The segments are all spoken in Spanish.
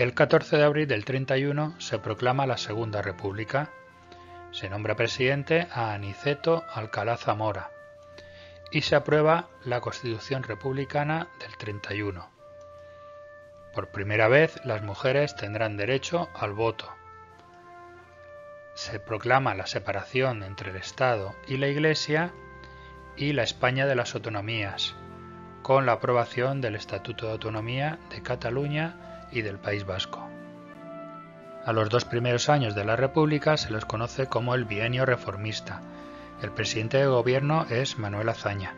El 14 de abril del 31 se proclama la Segunda República. Se nombra presidente a Aniceto Alcalá Zamora y se aprueba la Constitución Republicana del 31. Por primera vez las mujeres tendrán derecho al voto. Se proclama la separación entre el Estado y la Iglesia y la España de las autonomías, con la aprobación del Estatuto de Autonomía de Cataluña y del País Vasco. A los dos primeros años de la República se los conoce como el bienio reformista. El presidente de gobierno es Manuel Azaña.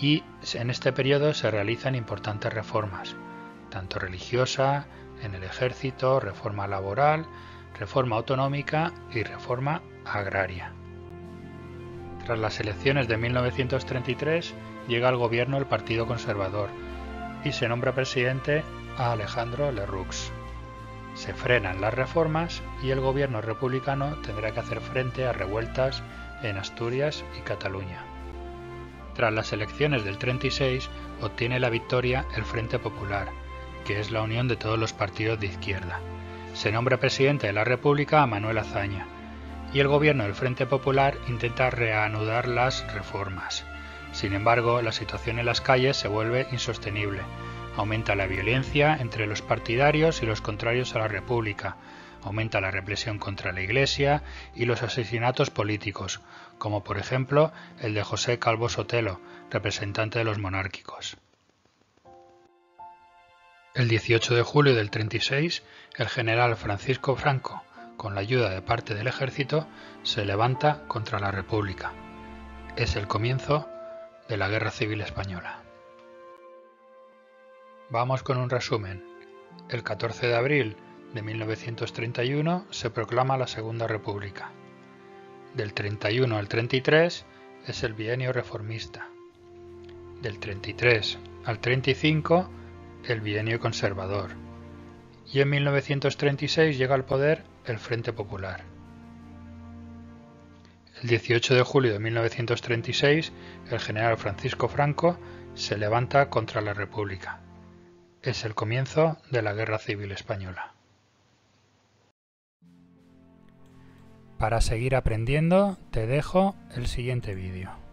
Y en este periodo se realizan importantes reformas, tanto religiosa, en el ejército, reforma laboral, reforma autonómica y reforma agraria. Tras las elecciones de 1933 llega al gobierno el Partido Conservador y se nombra presidente a Alejandro Lerroux. Se frenan las reformas y el gobierno republicano tendrá que hacer frente a revueltas en Asturias y Cataluña. Tras las elecciones del 36 obtiene la victoria el Frente Popular, que es la unión de todos los partidos de izquierda. Se nombra presidente de la República a Manuel Azaña y el gobierno del Frente Popular intenta reanudar las reformas. Sin embargo, la situación en las calles se vuelve insostenible. Aumenta la violencia entre los partidarios y los contrarios a la República. Aumenta la represión contra la Iglesia y los asesinatos políticos, como por ejemplo el de José Calvo Sotelo, representante de los monárquicos. El 18 de julio del 36, el general Francisco Franco, con la ayuda de parte del ejército, se levanta contra la República. Es el comienzo de la Guerra Civil Española. Vamos con un resumen. El 14 de abril de 1931 se proclama la Segunda República. Del 31 al 33 es el bienio reformista. Del 33 al 35 el bienio conservador. Y en 1936 llega al poder el Frente Popular. El 18 de julio de 1936, el general Francisco Franco se levanta contra la República. Es el comienzo de la Guerra Civil Española. Para seguir aprendiendo, te dejo el siguiente vídeo.